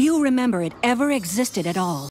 Few remember it ever existed at all.